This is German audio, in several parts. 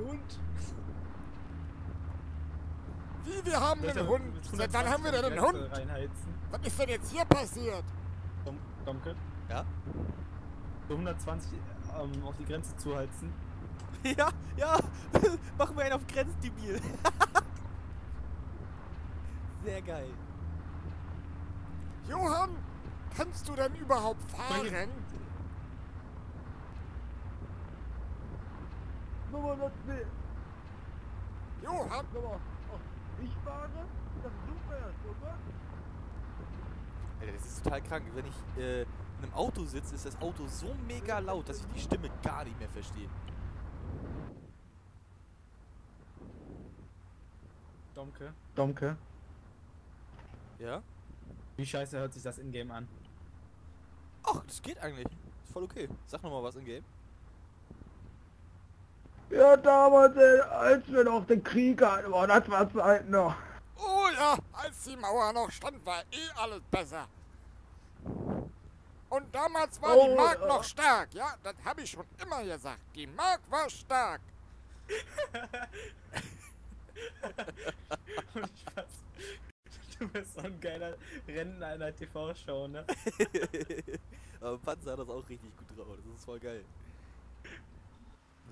Hund. Wie, wir haben einen Hund? Seit wann haben wir denn einen Hund? Reinheizen. Was ist denn jetzt hier passiert? Dom Domke, Ja? so 120 ähm, auf die Grenze zuheizen. Ja, ja. Machen wir einen auf Grenzdebil. Sehr geil. Johann, kannst du denn überhaupt fahren? Nummer das will. Nummer. Oh, ich fahre? Das ist super, oder? Alter, das ist total krank. Wenn ich äh, in einem Auto sitze, ist das Auto so mega laut, dass ich die Stimme gar nicht mehr verstehe. Domke. Domke. Ja? Wie scheiße hört sich das Ingame an? Ach, das geht eigentlich. Ist voll okay. Sag nochmal was in Game. Ja, damals, ey, als wir noch den Krieg hatten, boah, das war Zeit noch. oh ja, als die Mauer noch stand, war eh alles besser. Und damals war die Oh, Mark ja. noch stark, ja, das habe ich schon immer gesagt. Die Mark war stark. Und ich weiß, du bist so ein geiler Rentner einer TV-Show, ne? Aber Panzer hat das auch richtig gut drauf. Das ist voll geil.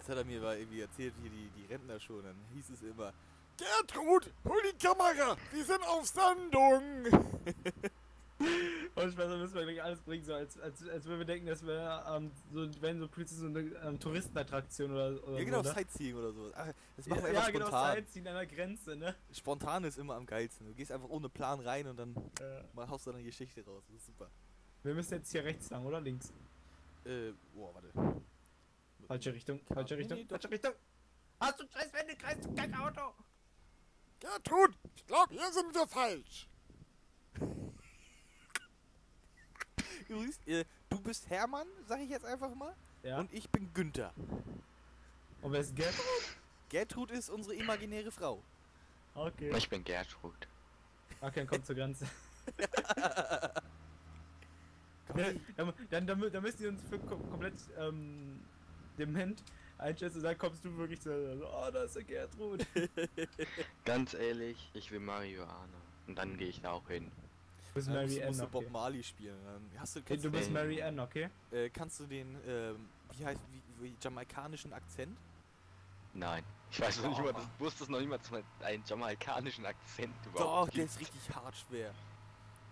Das hat er mir mal irgendwie erzählt, hier die, die Rentner schon. Dann hieß es immer, Gertrud, hol die Kamera, wir sind auf Sendung. Und ich weiß, müssen wir gleich alles bringen, so als, als, als würden wir denken, dass wir ähm, so, wenn so plötzlich so eine ähm, Touristenattraktion oder, oder ja genau, so, ne? Sightseeing oder so. Ach, das Ja, machen wir einfach ja genau, spontan. Sightseeing an der Grenze, ne? Spontan ist immer am geilsten. Du gehst einfach ohne Plan rein und dann Ja. mal haust du eine Geschichte raus. Das ist super. Wir müssen jetzt hier rechts lang, oder links? Äh, boah, warte. Falsche Richtung, falsche Richtung, falsche Richtung! Hast du scheiß Wände, kreist du kein Auto! Gertrud, ich glaube, hier sind wir falsch. Übrigens, äh, du bist Hermann, sag ich jetzt einfach mal. Ja. Und ich bin Günther. Und wer ist Gerd? Gertrud ist unsere imaginäre Frau. Okay. Ich bin Gertrud. Okay, dann kommt zur Grenze. Komm, Ja, dann, dann, dann, dann müsst ihr uns für kom komplett ähm, dement einschätzen und dann kommst du wirklich zu, oh, da ist der Gertrud. Ganz ehrlich, ich will Marihuana. Und dann gehe ich da auch hin. Du bist Mary musst, du- musst Ann, du Bob okay. Marley spielen. Hast du, Okay, kannst du bist den- Mary Ann, okay? äh, kannst du den, ähm, wie heißt, wie, wie jamaikanischen Akzent? Nein. Ich weiß noch nicht mal, das wusste es noch nicht mal, dass man einen jamaikanischen Akzent Doch, überhaupt der gibt. ist richtig hart schwer.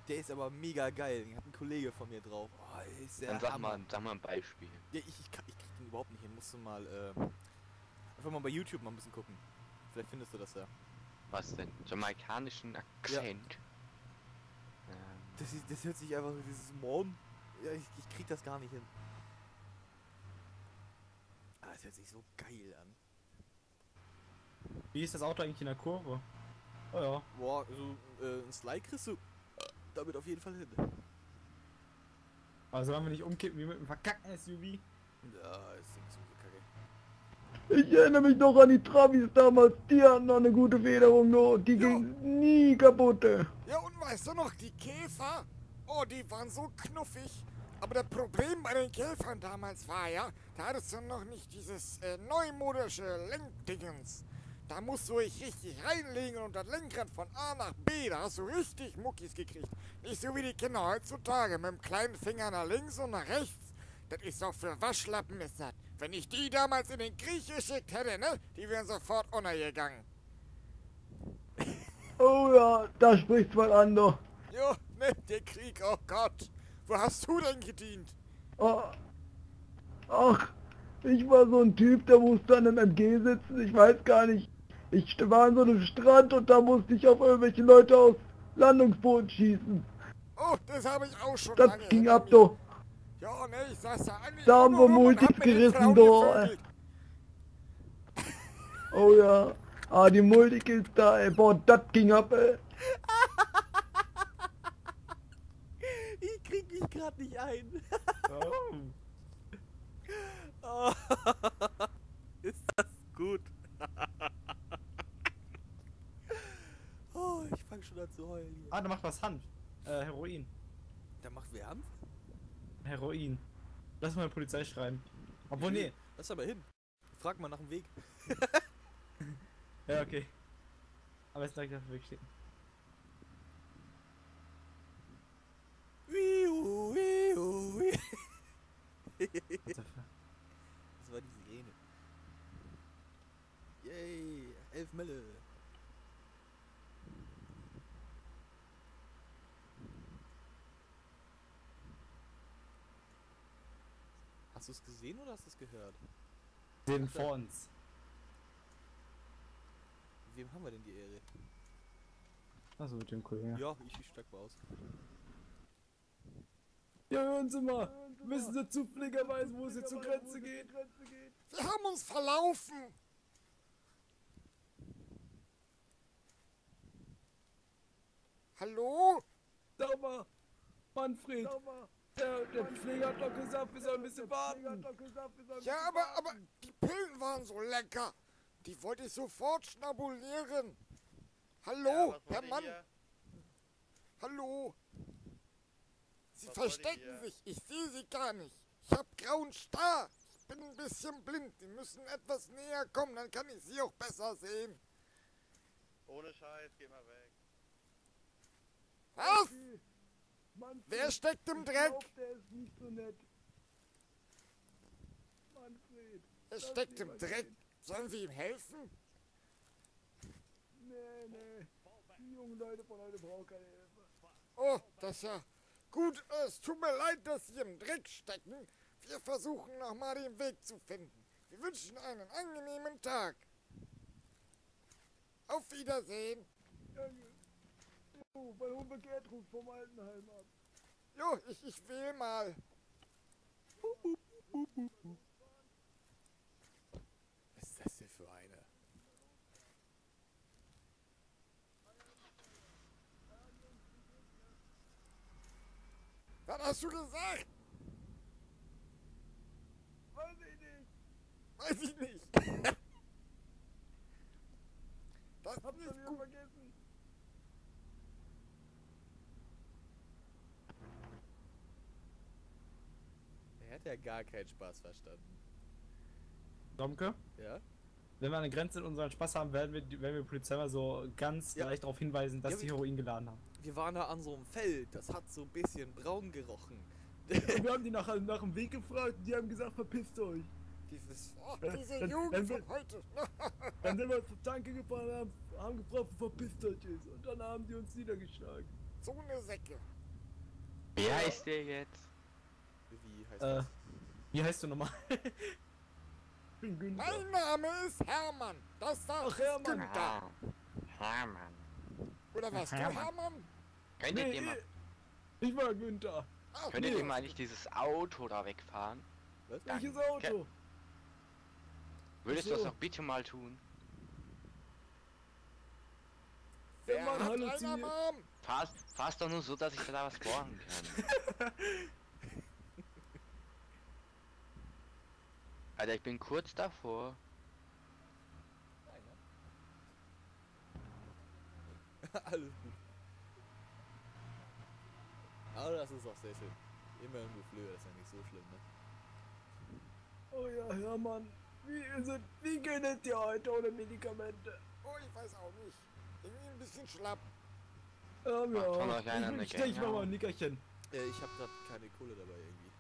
Der ist aber mega geil. Den hat ein Kollege von mir drauf. Oh, der ist der Dann sag Hammer. mal, sag mal ein Beispiel. Ja, ich, ich, kann- ich überhaupt nicht hin. Musst du mal, äh, einfach mal bei YouTube mal ein bisschen gucken. Vielleicht findest du das ja. Was denn? Jamaikanischen Akzent? Ähm, Das, ist, das hört sich einfach, dieses Morn. Ja, ich, ich krieg das gar nicht hin. Ah, das hört sich so geil an. Wie ist das Auto eigentlich in der Kurve? Oh ja. Boah, so äh, ein Slide kriegst du damit auf jeden Fall hin. Also wollen wir nicht umkippen wie mit einem verkackten SUV? Ja, ist nicht so kacke. Ich erinnere mich noch an die Travis damals, die hatten noch eine gute Federung, nur die Ja. ging nie kaputt. Ja, und weißt du noch, die Käfer? Oh, die waren so knuffig. Aber das Problem bei den Käfern damals war ja, da hattest du noch nicht dieses äh, neumodische Lenkdingens. Da musst du dich richtig reinlegen und das Lenkrad von A nach B, da hast du richtig Muckis gekriegt. Nicht so wie die Kinder heutzutage, mit dem kleinen Finger nach links und nach rechts. Das ist doch für Waschlappen ist das. Wenn ich die damals in den Krieg geschickt hätte, ne, die wären sofort untergegangen. Oh ja, da spricht's mal an, doch. Jo, ne, der Krieg, oh Gott. Wo hast du denn gedient? Oh. Ach, ich war so ein Typ, der musste an einem MG sitzen, ich weiß gar nicht. Ich war an so einem Strand und da musste ich auf irgendwelche Leute aus Landungsbooten schießen. Oh, das habe ich auch schon Das ging ab, doch. Ja, ne, ich saß da an Da haben wir Multis gerissen, doch. Oh ja. Ah, die Multikills da, ey. Boah, das ging ab, ey. Ich krieg mich gerade nicht ein. Oh. Oh, ist das gut. oh, ich fange schon an zu heulen hier. Ah, da macht was Hand. Äh, Heroin. Da macht wer Hanf? Heroin. Lass mal die Polizei schreiben. Obwohl, nee. Lass aber hin. Frag mal nach dem Weg. Ja, okay. Aber jetzt direkt auf dem Weg stehen. Hast du es gesehen oder hast du es gehört? Den vor uns. Wem haben wir denn die Ehre? Achso, mit dem Kollegen. Ja, ich, ich steig mal aus. Ja, hören Sie mal. Wissen Sie zufälligerweise, wo jetzt zur Grenze geht? Wir haben uns verlaufen. Hallo? Sag mal, Manfred. Der, der Pfleger hat doch gesagt, wir sollen ein bisschen warten. Ja, aber, aber die Pillen waren so lecker. Die wollte ich sofort schnabulieren. Hallo, Herr Mann. Hallo. Sie Was verstecken hier? sich. Ich sehe sie gar nicht. Ich hab grauen Star. Ich bin ein bisschen blind. Sie müssen etwas näher kommen, dann kann ich sie auch besser sehen. Ohne Scheiß, geh mal weg. Was? Manfred, Wer steckt im Dreck? glaub, der ist nicht so nett. Manfred. Er steckt im Dreck. gehen. Sollen wir ihm helfen? Nee, nee. Die jungen Leute von heute brauchen keine Hilfe. Oh, das ist ja gut. Es tut mir leid, dass Sie im Dreck stecken. Wir versuchen nochmal den Weg zu finden. Wir wünschen einen angenehmen Tag. Auf Wiedersehen. Danke. Oh, mein Hund Gertrud vom Altenheim ab. Jo, ich, ich will mal. Was ist das denn für eine? Was hast du gesagt? Weiß ich nicht. Weiß ich nicht. Das ist gut. vergessen. Er hat ja gar keinen Spaß verstanden. Domke, Ja? wenn wir eine Grenze in unseren Spaß haben, werden wir, die- werden wir Polizei mal so ganz Ja. leicht darauf hinweisen, dass Ja, sie wir- Heroin geladen haben. Wir waren da an so einem Feld, das hat so ein bisschen braun gerochen. Und wir haben die nach, nach dem Weg gefragt und die haben gesagt, verpisst euch. Dieses. Oh, diese dann- Jugend dann von heute. Dann sind wir zur Tanke gefahren und haben, haben gefragt, wo verpisst euch ist. Und dann haben die uns niedergeschlagen. so eine Säcke. Wie heißt der jetzt? Wie heißt Äh, das? wie heißt du nochmal? Mein Name ist Hermann. Das da Ach, Hermann. Günther. Ah, Hermann. Oder was, du Hermann. Hermann? Könntet Nee, ihr mal, ich war Günther. Ach, könntet nee. ihr mal nicht dieses Auto da wegfahren? Was? Danke. Welches Auto? Würdest du das so. doch bitte mal tun? Wer Mann hat einen. Arm? Doch nur so, dass ich da was spawnen kann. Alter, ich bin kurz davor. Alles gut. Aber das ist auch sehr schön. Immer im Flöhe, das ist ja nicht so schlimm, ne? Oh ja, Hermann. Wie ist es? Wie geht es dir heute ohne Medikamente? Oh, ich weiß auch nicht. Irgendwie ein bisschen schlapp. Ja, einer eine Ich, ich, ich mach mal ein Nickerchen. Äh, ich habe gerade keine Kohle dabei irgendwie.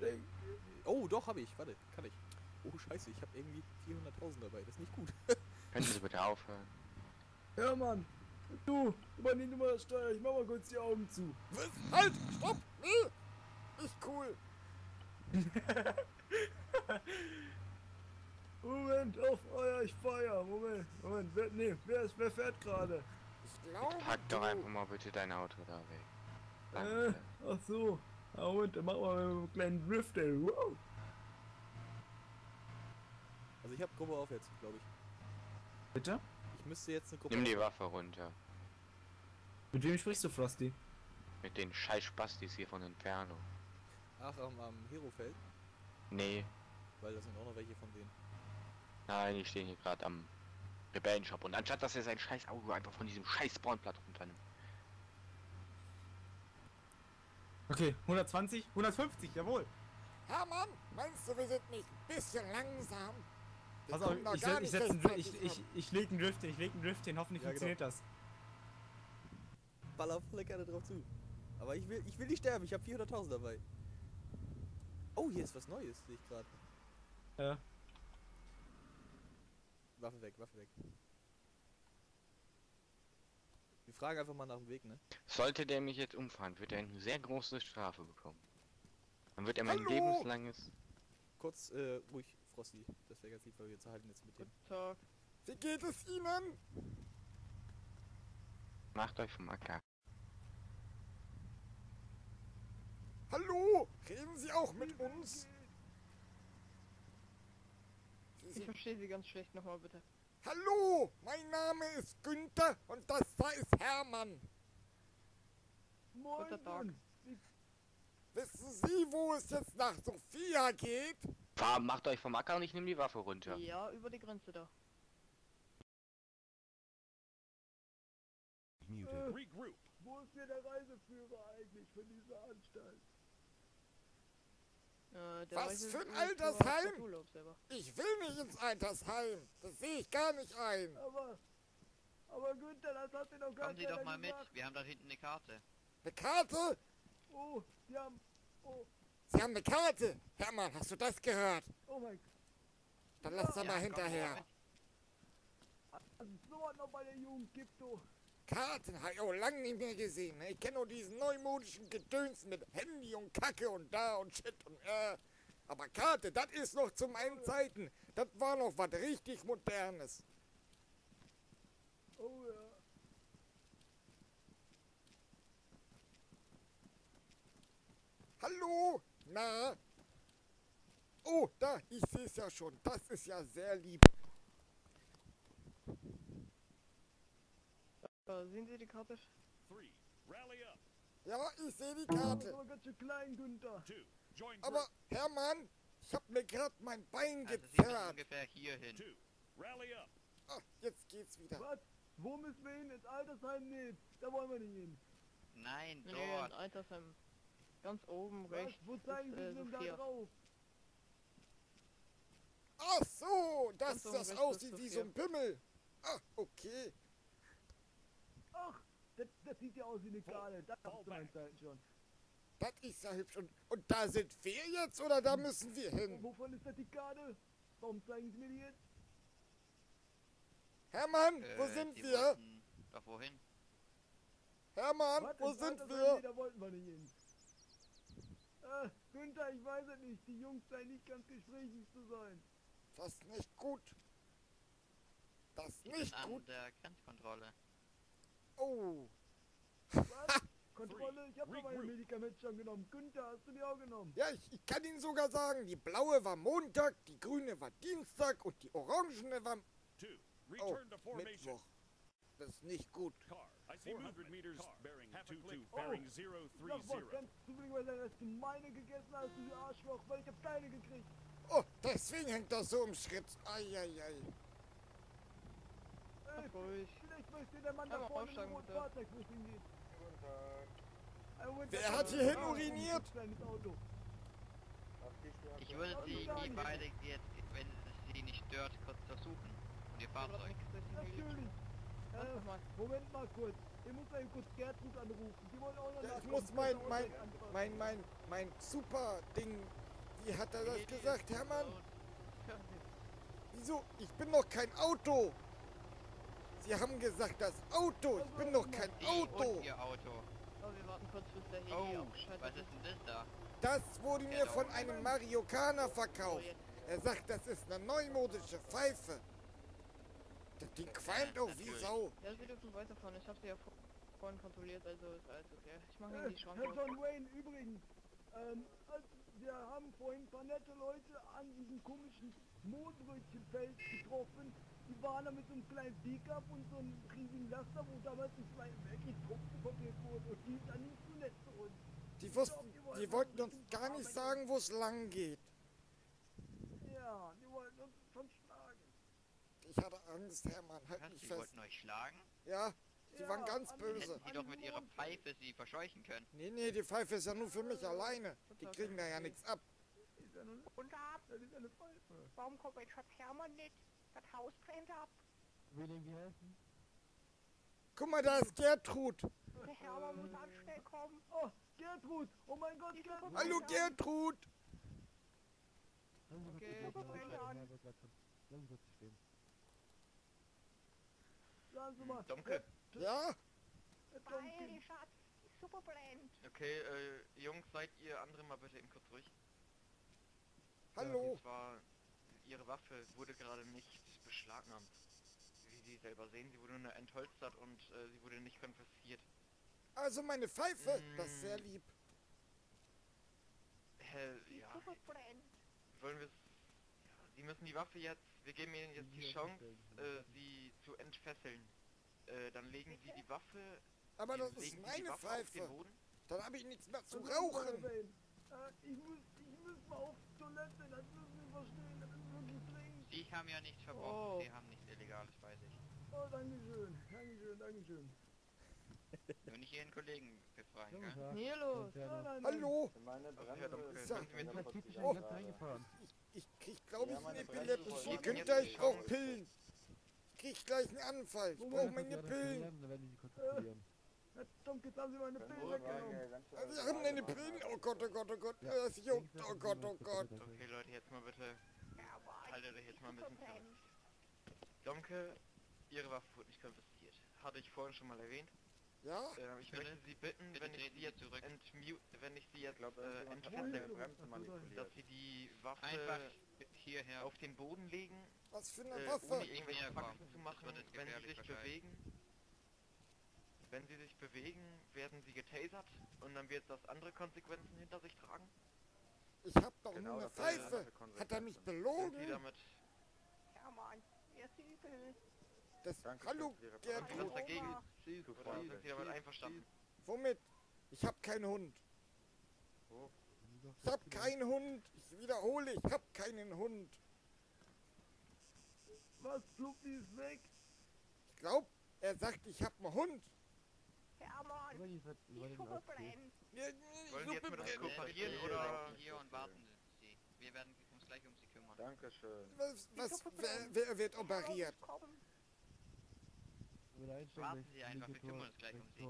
Warte. Oh, doch, habe ich. Warte, kann ich. Oh, scheiße, ich habe irgendwie 400.000 dabei. Das ist nicht gut. Können Sie bitte aufhören? Hermann, du, übernimm du mal das Steuer. Ich mach mal kurz die Augen zu. Was? Halt! Stopp! Nee! Nicht cool. Moment, auf, ja, ich ja. Moment, Moment, wer, nee, wer, ist, wer fährt gerade? Ich glaube, Pack doch du. einfach mal bitte dein Auto da weg. Äh, Danke. ach so. Moment, dann machen wir mal einen kleinen Drift, ey. Wow. Also ich habe Gruppe auf jetzt, glaube ich. Bitte? Ich müsste jetzt eine Gruppe Nimm die auf- Waffe runter. Mit wem sprichst du, Frosty? Mit den scheiß Spastis hier von Inferno. Ach, am, am Hero-Feld, Nee, weil das sind auch noch welche von denen. nein, die stehen hier gerade am Rebellenshop. Und anstatt dass er sein scheiß Auto einfach von diesem scheiß Spawnplatz runternimmt. Okay, 120, 150, jawohl. Hermann, meinst du, wir sind nicht ein bisschen langsam? Wir Pass auf, ich, se- ich, setz einen, ich, ich, ich leg einen Drift hin, ich leg einen Drift hin, hoffentlich Ja, genau. funktioniert das. Baller volle Kanne drauf zu. Aber ich will, ich will nicht sterben, ich habe 400.000 dabei. Oh, hier ist was Neues, sehe ich gerade. Ja. Waffe weg, Waffe weg. Wir fragen einfach mal nach dem Weg, ne? Sollte der mich jetzt umfahren, wird er eine sehr große Strafe bekommen. Dann wird er mein Hallo? lebenslanges... Kurz, äh, ruhig, Frosty. Das wäre ganz lieb, weil wir zerhalten jetzt mit dem. Tag. Wie geht es Ihnen? Macht euch vom Acker. Hallo? Reden Sie auch mit uns? Ich verstehe Sie ganz schlecht nochmal bitte. Hallo, mein Name ist Günther und das da ist Hermann. Moin, Guten Tag. Wissen Sie, wo es jetzt nach Sophia geht? Fahr, macht euch vom Acker und ich nehme die Waffe runter. Ja, über die Grenze da. Äh, wo ist hier der Reiseführer eigentlich von dieser Anstalt? Äh, Was für ein ist Altersheim? Ich will nicht ins Altersheim. Das sehe ich gar nicht ein. Aber, aber Günther, das hat dir doch gar Kommen Sie doch mal mit, gesagt. wir haben da hinten eine Karte. Eine Karte? Oh, die haben, oh, Sie haben eine Karte. Hermann, hast du das gehört? oh mein Gott. Dann lass doch Ja, mal komm, hinterher. mit. Also so was noch bei der Jugend gibt, du. Karten habe ich auch lange nicht mehr gesehen. ne? Ich kenne nur diesen neumodischen Gedöns mit Handy und Kacke und da und Shit und äh. Aber Karte, das ist noch zu meinen Zeiten. Das war noch was richtig Modernes. Oh ja. Hallo? Na? Oh, da, ich sehe es ja schon. Das ist ja sehr lieb. Äh, sehen Sie die Karte? Ja, ich sehe die Das Karte. aber ganz schön klein, Günther. Aber, Hermann, ich habe mir gerade mein Bein Also Sie müssen gezerrt. ungefähr hier hin. Ah, jetzt geht's wieder. Was? Wo müssen wir hin? Ins Altersheim? Nee, da wollen wir nicht hin. Nein, Nee, nee, dort. in Altersheim. Ganz oben Was? rechts. Wo zeigen Sie äh, denn da drauf? Ach so, dass das rechts aussieht wie so ein Pimmel. Ah, okay. Das, sieht ja aus wie eine Karte. Das gab's zu meinen Zeiten schon. Das ist ja hübsch. Und, und da sind wir jetzt oder da müssen wir Und hin? wovon ist das die Karte? Warum zeigen Sie mir die jetzt? Hermann, wo Äh, sind Sie wir? wollten Doch wohin? Hermann, Was? wo sind wir? Nee, da wollten wir nicht hin. Äh, Günther, ich weiß es nicht. Die Jungs scheinen nicht ganz gesprächig zu sein. Das ist nicht gut. Das ist nicht an gut. der Grenzkontrolle. Oh, Was? Kontrolle? Ich habe doch meine Medikamente schon genommen. Günther, hast du die auch genommen? ja, ich, ich kann Ihnen sogar sagen, die blaue war Montag, die grüne war Dienstag und die orangene war oh, Mittwoch. Das ist nicht gut. I see 400 meters bearing 22, Oh, bearing Sag mal, 030. kannst du mir mal sagen, dass du meine gegessen hast, du Arschloch, weil ich hab keine gekriegt. Oh, deswegen hängt das so im Schritt. Eieiei. Äh, Ach, ruhig. vielleicht möchte der Mann da vorne bitte? Fahrzeug, wo es hingeht. Wer hat ein Auto, uriniert? Ich würde Sie die beide jetzt, wenn es Sie nicht stört, kurz untersuchen. Und Ihr Fahrzeug. Natürlich. Äh. Moment mal kurz. Ich muss mal eben kurz Gertrud anrufen. Die wollen auch noch Ja, ich muss mein, mein, mein, mein, mein super Ding. Wie hat er das gesagt, Hermann? Wieso? Ich bin doch kein Auto. Sie haben gesagt, das Auto. Ich bin doch kein Auto. und Ihr Auto. Aber wir warten kurz, bis der Heli Oh, was ist denn das da? Das wurde mir von einem Mariokaner verkauft. Er sagt, das ist eine neumodische Pfeife. Das Ding qualmt auch wie. Sau. Ja, Sie dürfen weiterfahren. Ich habe Sie ja vor vorhin kontrolliert, also ist alles okay. Ich mache Äh, Ihnen die Schranke Herr. John Wayne, übrigens, ähm, also, wir haben vorhin ein paar nette Leute an diesem komischen Mohnbrötchenfeld getroffen. Die waren da mit so einem kleinen Pickup und so einem riesigen Laster, wo damals ein zwei von mir wurden. Und die dann nicht so nett zu uns. Die, wussten, die wollten uns gar nicht sagen, wo es lang geht. Ja, die wollten uns schon schlagen. Ich hatte Angst, Hermann. Halt Was, mich Sie fest. wollten euch schlagen? Ja, die Ja, waren ganz an- böse. Hätten Sie doch mit Ihrer Pfeife Sie verscheuchen können. Nee, nee, die Pfeife ist ja nur für mich alleine. Die kriegen da ja nichts ab. Ist ja nun. Ab. Das ist eine Pfeife. Warum kommt mein Schatz Hermann nicht? Das Haus brennt ab. Will ihm helfen? Guck mal, da ist Gertrud. Der Hermann muss an schnell kommen. Oh, Gertrud! Oh mein Gott, Die Gertrud! Hallo. Gertrud. Okay, Suppe brennt an. Sagen Sie mal, Domke. Ja? Herr Beeil Tomkin, dich, Schatz. Die Suppe brennt. Okay, äh, Jungs, seid ihr andere mal bitte eben kurz ruhig. Hallo. Zwar, ihre Waffe wurde gerade nicht beschlagnahmt. Wie Sie selber sehen, sie wurde nur entholstert und äh, sie wurde nicht konfisziert. Also meine Pfeife. Das ist sehr lieb. Die ja, wollen wir ja, Sie müssen die Waffe jetzt, wir geben Ihnen jetzt die Chance, äh, sie zu entfesseln. Äh, dann legen Sie die Waffe, Aber das ist meine Waffe auf den Pfeife. Boden. Dann habe ich nichts mehr zu rauchen. Äh, ich muss, ich muss mal auf Toilette, das müssen Sie verstehen, dringend. Sie haben ja nichts verbrochen, Oh. Sie haben nichts Illegales bei sich. Oh, Dankeschön, Dankeschön, Dankeschön. Nur nicht Ihren Kollegen befreien, gell? Hier los. Nein, nein, nein. Hallo. Oh, reingefahren. ich krieg glaube ich Bremse voll. Günther, ich brauch Pillen. Ich krieg gleich einen Anfall. Ich brauche meine Pillen. Jetzt haben Sie meine Pillen weggenommen. Wir haben eine Pillen. Oh Gott, oh Gott, oh Gott. Das juckt. Oh Gott, oh Gott. Okay, Leute, jetzt mal bitte, Haltet euch jetzt mal ein bisschen brennt. Domke, Ihre Waffe wurde nicht konfisziert. Hatte ich vorhin schon mal erwähnt. Ja? Äh, ich möchte Sie bitten, Bitte wenn ich Sie jetzt zurück. wenn ich Sie jetzt glaub, äh, entfessel, dass Sie die Waffe Einfach hierher. auf den Boden legen, Was für äh, eine ohne Waffe? irgendwelche Faxen kommen. zu machen. Wenn Sie sich bewegen, wenn Sie sich bewegen, werden Sie getasert und dann wird das andere Konsequenzen hinter sich tragen. Ich hab doch Genau, nur eine Pfeife. Hat er mich belogen? damit, Hermann, erst die Pillen. Das, Danke, hallo, Gertrud. dagegen? Oder sind Sie damit einverstanden? Womit? Ich hab keinen Hund. Oh. Ich hab keinen Hund. Ich wiederhole, ich hab keinen Hund. Was, Fluppi ist weg? Ich glaub, er sagt, ich hab einen Hund. Hermann, die Suppe brennt. Ja, ja, Wollen Sie jetzt Suppe mit uns brennt. kooperieren oder... bleiben hier und warten Sie. Wir werden uns gleich um Sie kümmern. Dankeschön. Was, Die was, wer, wer wird Der operiert? Warten Sie einfach, wir kümmern uns gleich um Sie.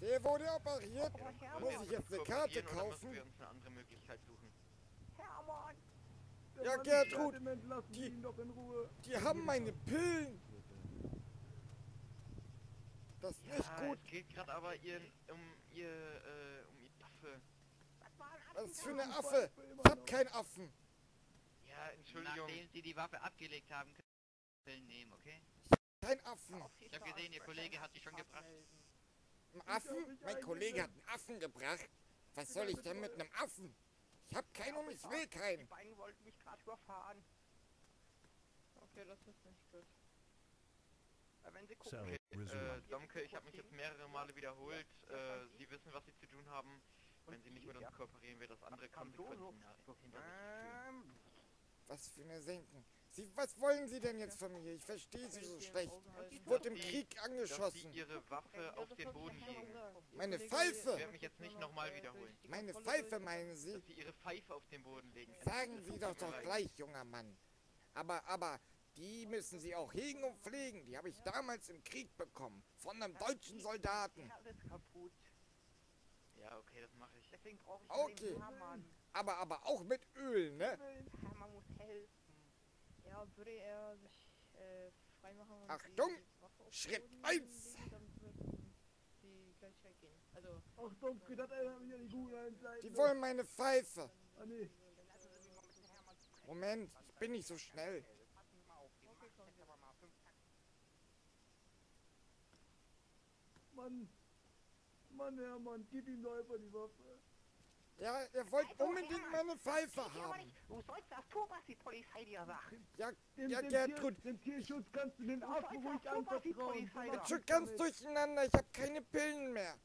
Wer wurde operiert? Wollen Hermann, Muss wir ich jetzt eine Karte kooperieren oder müssen kaufen? wir uns eine andere Möglichkeit suchen? Hermann, Der Ja, Mann Gertrud, die-. Die haben meine Pillen. Das ist nicht Ja, gut. es geht gerade aber ihr, um ihr, äh, um ihr Affe. was war ein Was für eine Affe? Ich hab keinen Affen. Ja, Entschuldigung. Nachdem Sie die Waffe abgelegt haben, können Sie Pillen nehmen, okay? Kein Affen. Ich habe gesehen, Ihr Kollege hat sie schon gebracht. Ein Affen? Mein Kollege hat einen Affen gebracht. Was soll ich denn mit einem Affen? Ich hab keinen und ich will Die keinen. beiden wollten mich gerade überfahren. Okay, das ist nicht gut. Weil wenn sie gucken, Äh. Domke, ich habe mich jetzt mehrere Male wiederholt. Äh, Sie wissen, was Sie zu tun haben. Wenn Sie nicht mit uns kooperieren, wird das andere Konsequenzen nach- hinter sich ähm, Was für eine Senken. Sie, was wollen Sie denn jetzt von mir? Ich verstehe Sie so schlecht. Ich wurde im Krieg Dass Sie angeschossen. Ihre Waffe auf den Boden legen. Meine Ich Pfeife. werde mich jetzt nicht nochmal wiederholen. Meine Pfeife meinen Sie? Dass Sie Ihre Pfeife auf den Boden legen. Sagen Sie doch doch gleich, junger Mann. Aber, aber, die müssen Sie auch hegen und pflegen. Die habe ich damals im Krieg bekommen. Von einem deutschen Soldaten. alles kaputt. Ja, okay, das mache ich. Deswegen brauche ich Okay. Aber, aber auch mit Öl, ne? Hermann muss helfen. Ja, würde er sich äh, freimachen und Achtung! Schritt Boden eins! legen, dann würden die gleich weggehen. Also, Ach, Domke, das erinnert mich an die guten. Die wollen meine Pfeife. Ah, nee. Moment, ich bin nicht so schnell. Passen Sie mal auf, die macht jetzt aber mal fünf Mann. Mann, Hermann, gib ihm doch einfach die Waffe. Ja, er wollte unbedingt meine Pfeife haben. Du sollst das tun, was die Polizei dir sagt. Ja, Dem, ja dem, Gertrud, Tier, dem Tierschutz kannst du den Affen ruhig das anvertrauen. Sagt. macht schon ganz durcheinander. Ich habe keine Pillen mehr.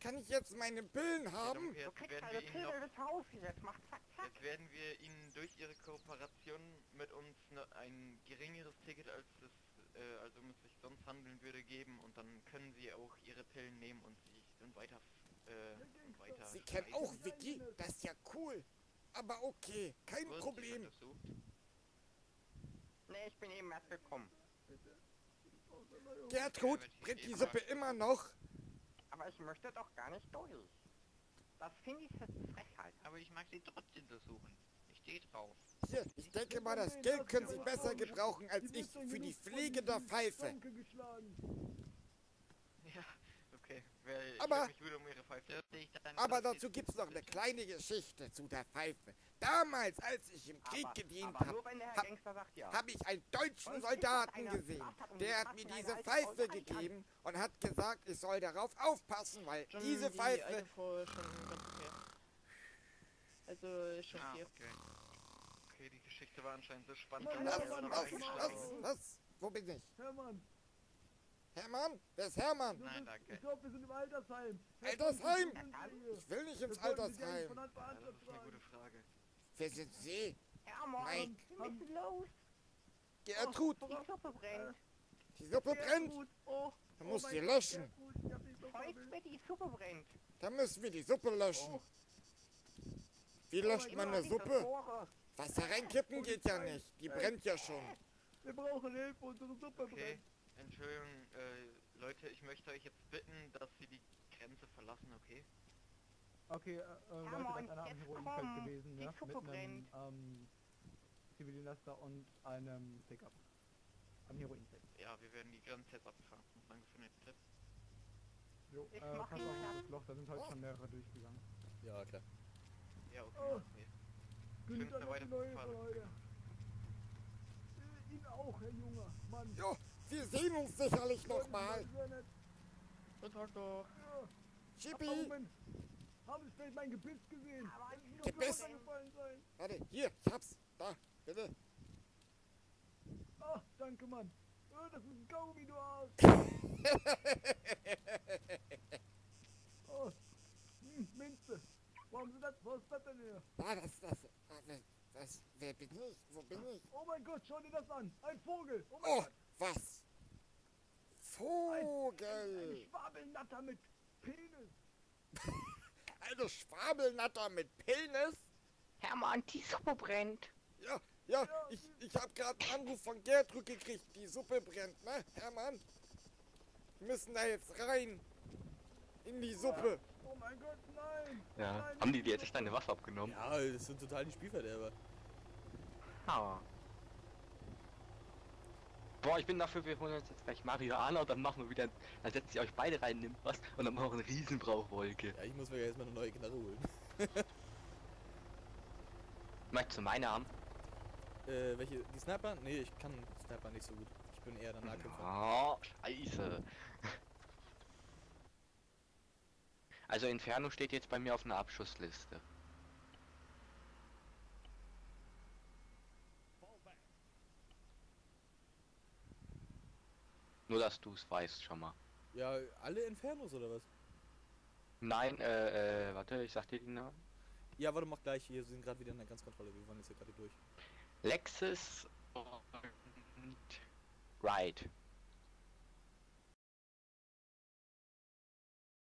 Kann ich jetzt meine Pillen haben? Du jetzt kriegst werden wir Ihnen noch Pillen ins Haus gesetzt. Mach zack, zack. Jetzt werden wir Ihnen durch Ihre Kooperation mit uns ein geringeres Ticket, als es äh, also um es sich sonst handeln würde, geben und dann können Sie auch Ihre Pillen nehmen und sich dann weiter äh, weiter. Sie kennen auch Vicky? Das ist ja cool. Aber okay, kein Gut, Problem. untersucht. Nee, ich bin eben erst gekommen. Gertrud, brennt die Suppe immer noch? Aber ich möchte doch gar nicht durch. Das finde ich jetzt Frechheit. Aber ich mag sie trotzdem untersuchen. Ich stehe drauf. Hier, ich denke mal, das Geld können Sie besser gebrauchen als ich für die Pflege der Pfeife. Ja, okay. Weil ich Aber- um Aber dazu gibt's noch eine kleine Geschichte zu der Pfeife. Damals, als ich im Krieg aber, gedient habe, Herr hab- habe ich einen deutschen Soldaten gesehen. Der hat mir diese Pfeife gegeben und hat gesagt, ich soll darauf aufpassen, weil Schon diese die Pfeife... Also schon Ah, okay. Okay. Die Geschichte war anscheinend so spannend. Mann, dass Was, noch was, was? Wo bin ich? Hermann, Hermann? Wer ist Hermann? Nein, bist- danke. ich glaube, wir sind im Altersheim. Altersheim? Ich will nicht ins Altersheim. Ja, das ist eine gute Frage. Wer sind Sie? Hermann, Mike. wir müssen los. Gertrud, Die Suppe brennt. die Suppe brennt. Oh, Dann oh muss die Gott, löschen. Mir, die Suppe brennt. Dann müssen wir die Suppe löschen. Wie löscht man eine Suppe? Tore. Wasser reinkippen geht ja nicht. Die brennt ja schon. Wir brauchen Hilfe, unsere Suppe Okay, brennt. Entschuldigung, äh, Leute, ich möchte euch jetzt bitten, dass Sie die Grenze verlassen, okay? Okay, äh, äh, Leute, das ist Heroinfeld komm, gewesen, die ne? Mit einem ähm, Zivilinaster und einem Pickup. Am Heroinfeld. Ja, wir werden die Grenze jetzt abfahren. Danke für den Tipp. Jo, Ich äh, pass auf das Loch, da sind heute schon mehrere durchgegangen. Ja, klar. Ja, okay, Oh. machen eine neue. Freude. Äh, Ihnen auch, Herr Junger. Mann. Jo, wir sehen uns sicherlich nochmal. Sehr nett. Gut, halt doch. Ja. Chippy. Haben Sie vielleicht mein Gebiss gesehen? Gebiss? warte, hier, ich hab's. Da, bitte. Ah, danke, Mann. Oh, das ist ein Kaugummi, du Arsch. Oh. Wo ist das denn her? Ah, das, das, ah, das, das, wer bin ich? Wo bin ich? Oh mein Gott, schau dir das an. Ein Vogel. Oh mein Oh, Gott. was? Ein Vogel. Schwabelnatter mit Penis. Eine Schwabelnatter mit Penis? Hermann, die Suppe brennt. Ja, ja, ich, ich hab gerade einen Anruf von Gertrud gekriegt. Die Suppe brennt, ne, Hermann? Wir müssen da jetzt rein. In die Suppe. Mein Gott, nein. Ja. Nein, Haben die dir jetzt deine Waffe abgenommen? Ja, das sind total die Spielverderber. Ah. Boah, ich bin dafür, wir holen uns jetzt gleich Marihuana und dann machen wir wieder, dann setzen sie euch beide rein, nimmt was und dann machen wir eine riesen Brauchwolke. Ja, ich muss mir jetzt mal eine neue Knarre holen. Möchtest du meine haben? Äh, welche? Die Sniper? Nee, ich kann Sniper nicht so gut. Ich bin eher der Nahkämpfer. Oh, scheiße. Also Inferno steht jetzt bei mir auf einer Abschussliste. Nur, dass du es weißt schon mal. Ja, alle Infernos oder was? Nein, äh, äh, warte, ich sag dir die Namen. Ja, warte, mach gleich. Wir sind gerade wieder in der Grenzkontrolle. Wir wollen jetzt hier gerade durch. Lexus und Ride.